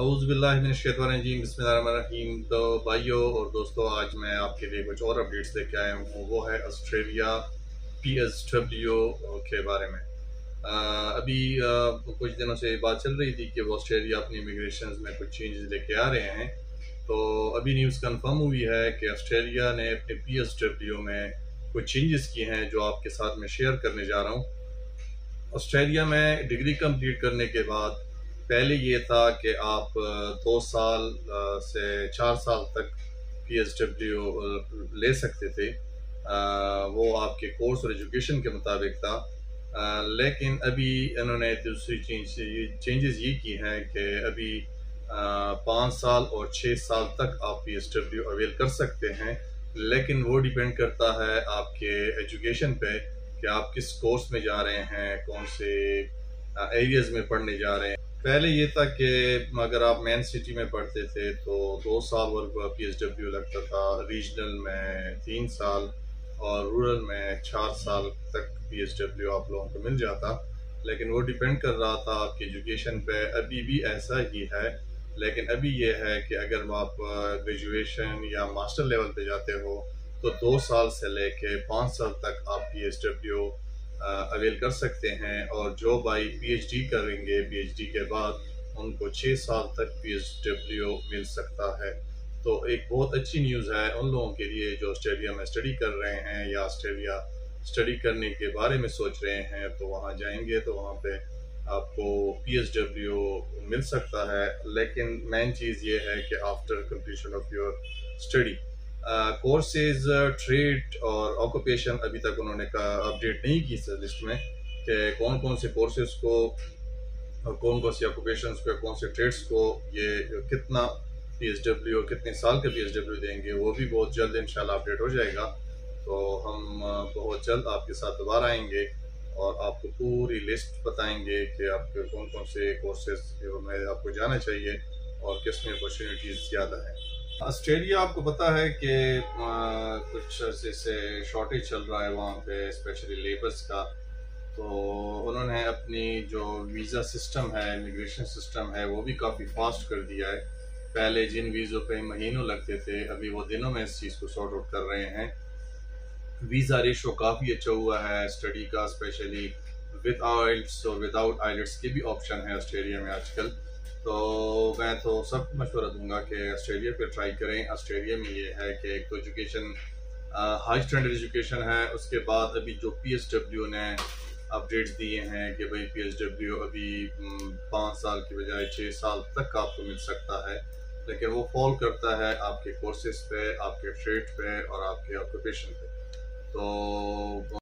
अउज़बिल्लिनशैतवानजीम बसमीम तो भाइयों और दोस्तों आज मैं आपके लिए कुछ और अपडेट्स लेके आया हूँ। वो है ऑस्ट्रेलिया पी एस डब्ल्यू के बारे में। आ, अभी आ, कुछ दिनों से बात चल रही थी कि वो ऑस्ट्रेलिया अपनी इमिग्रेशन में कुछ चेंजेस लेके आ रहे हैं। तो अभी न्यूज़ कन्फर्म हुई है कि ऑस्ट्रेलिया ने अपने पी एस डब्ल्यू में कुछ चेंजेस किए हैं जो आपके साथ मैं शेयर करने जा रहा हूँ। ऑस्ट्रेलिया में डिग्री कंप्लीट करने के बाद पहले ये था कि आप दो साल से चार साल तक पी एच डब्ल्यू ले सकते थे। वो आपके कोर्स और एजुकेशन के मुताबिक था। लेकिन अभी इन्होंने दूसरी चेंज चेंजेस ये की हैं कि अभी पाँच साल और छः साल तक आप पी एच डब्ल्यू अवेल कर सकते हैं। लेकिन वो डिपेंड करता है आपके एजुकेशन पे कि आप किस कोर्स में जा रहे हैं, कौन से एरियाज़ में पढ़ने जा रहे हैं। पहले ये था कि अगर आप मेन सिटी में पढ़ते थे तो दो साल वर्ग पी एच डब्ल्यू लगता था रीजनल में तीन साल और रूरल में चार साल तक पी एच डब्ल्यू आप लोगों को मिल जाता। लेकिन वो डिपेंड कर रहा था आपकी एजुकेशन पे। अभी भी ऐसा ही है। लेकिन अभी ये है कि अगर आप ग्रेजुएशन या मास्टर लेवल पे जाते हो तो दो साल से लेके पाँच साल तक आप पी एच डब्ल्यू अवेल कर सकते हैं और जो भाई पीएचडी करेंगे पीएचडी के बाद उनको छः साल तक पीएचडब्ल्यू मिल सकता है। तो एक बहुत अच्छी न्यूज़ है उन लोगों के लिए जो ऑस्ट्रेलिया में स्टडी कर रहे हैं या ऑस्ट्रेलिया स्टडी करने के बारे में सोच रहे हैं। तो वहाँ जाएँगे तो वहाँ पे आपको पी एच डब्ल्यू मिल सकता है। लेकिन मेन चीज़ ये है कि after completion of your study courses trade और ऑक्यूपेशन अभी तक उन्होंने का अपडेट नहीं की सर लिस्ट में कि कौन कौन से कोर्सेज को और कौन कौन सी ऑक्यूपेशन को, कौन से ट्रेड्स को ये कितना पी एच डब्ल्यू और कितने साल का पी एच डब्ल्यू देंगे, वो भी बहुत जल्द इंशाल्लाह अपडेट हो जाएगा। तो हम बहुत जल्द आपके साथ दोबारा आएँगे और आपको पूरी लिस्ट बताएँगे कि आपके कौन कौन से कोर्सेज में आपको जाना चाहिए और किसमें अपॉर्चुनिटीज़ ज़्यादा है। ऑस्ट्रेलिया आपको पता है कि कुछ अर्से से शॉर्टेज चल रहा है वहाँ पे स्पेशली लेबर्स का। तो उन्होंने अपनी जो वीज़ा सिस्टम है इमिग्रेशन सिस्टम है, वो भी काफ़ी फास्ट कर दिया है। पहले जिन वीज़ों पे महीनों लगते थे, अभी वो दिनों में इस चीज़ को सॉर्ट आउट कर रहे हैं। वीज़ा रेशो काफ़ी अच्छा हुआ है स्टडी का स्पेशली विद आइल्स और विदाउट आइल्स के भी ऑप्शन है ऑस्ट्रेलिया में आजकल। तो मैं तो सब मशवरा दूँगा कि ऑस्ट्रेलिया पे ट्राई करें। ऑस्ट्रेलिया में ये है कि एक तो एजुकेशन हाई स्टैंडर्ड एजुकेशन है। उसके बाद अभी जो पी एच डब्ल्यू ने अपडेट्स दिए हैं कि भाई पी एच डब्ल्यू अभी पाँच साल की बजाय छः साल तक आपको मिल सकता है। लेकिन वो फॉल करता है आपके कोर्सेज पे, आपके ट्रेड पे और आपके ऑक्यूपेशन पे। तो